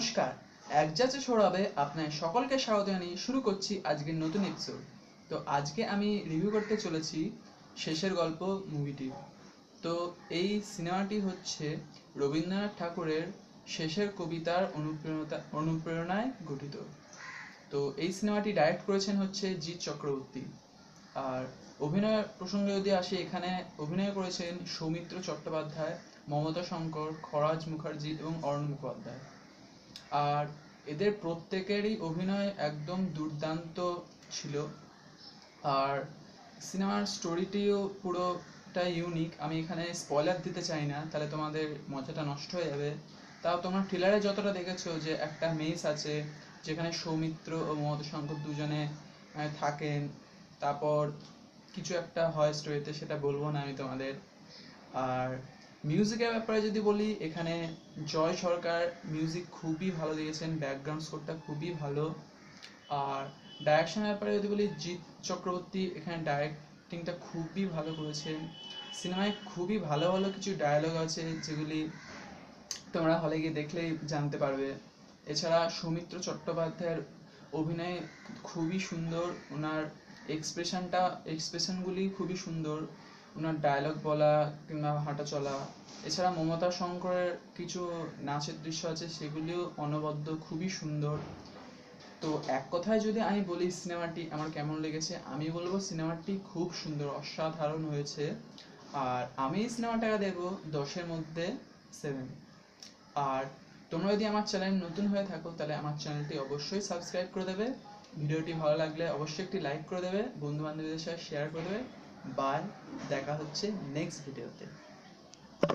নমস্কার। এক যাচ্ছে ছড়াবে আপনার সকলকে স্বাগত জানিয়ে শুরু করছি আজকের নতুন এপিসোড তো আজকে আমি রিভিউ করতে চলেছি শেষের গল্প মুভিটি তো এই সিনেমাটি হচ্ছে রবীন্দ্রনাথ ঠাকুরের শেষের কবিতার অনুপ্রেরণা অনুপ্রেরণায় গঠিত। তো এই সিনেমাটি ডাইরেক্ট করেছেন হচ্ছে জিৎ চক্রবর্তী। আর অভিনয় প্রসঙ্গে যদি আসি, এখানে অভিনয় করেছেন সৌমিত্র চট্টোপাধ্যায়, মমতা শঙ্কর, খরাজ মুখার্জি এবং অরুণ মুখোপাধ্যায়। আর এদের প্রত্যেকেরই অভিনয় একদম দুর্দান্ত ছিল। আর সিনেমার স্টোরিটিও পুরোটা ইউনিক আমি এখানে স্পয়লার দিতে চাই না, তাহলে তোমাদের মজাটা নষ্ট হয়ে যাবে। তাও তোমরা ট্রেলারে যতটা দেখেছ যে একটা মেস আছে, যেখানে সৌমিত্র ও মমতা দুজনে থাকেন, তারপর কিছু একটা হয় স্টোরিতে সেটা বলব না আমি তোমাদের। আর মিউজিকের ব্যাপারে যদি বলি, এখানে জয় সরকার মিউজিক খুবই ভালো দিয়েছেন ব্যাকগ্রাউন্ড স্কোরটা খুবই ভালো। আর ডাইরেকশনের ব্যাপারে যদি বলি, জিৎ চক্রবর্তী এখানে ডাইরেক্টিংটা খুবই ভালো করেছেন। সিনেমায় খুবই ভালো ভালো কিছু ডায়লগ আছে, যেগুলি তোমরা হলে গিয়ে দেখলেই জানতে পারবে। এছাড়া সৌমিত্র চট্টোপাধ্যায়ের অভিনয় খুবই সুন্দর, ওনার এক্সপ্রেশনটা এক্সপ্রেশনগুলি খুবই সুন্দর। ওনার ডায়লগ বলা কিংবা হাঁটা চলা, এছাড়া মমতা শঙ্করের কিছু নাচের দৃশ্য আছে, সেগুলিও অনবদ্য, খুবই সুন্দর। তো এক কথায় যদি আমি বলি সিনেমাটি আমার কেমন লেগেছে, আমি বলব সিনেমাটি খুব সুন্দর, অসাধারণ হয়েছে। আর আমি এই সিনেমাটাকে দেবো দশের মধ্যে সেভেন আর তোমরা যদি আমার চ্যানেল নতুন হয়ে থাকো, তাহলে আমার চ্যানেলটি অবশ্যই সাবস্ক্রাইব করে দেবে। ভিডিওটি ভালো লাগলে অবশ্যই একটি লাইক করে দেবে বন্ধু বান্ধবীদের সাথে শেয়ার করে দেবে। বাই দেখা হচ্ছে নেক্সট ভিডিওতে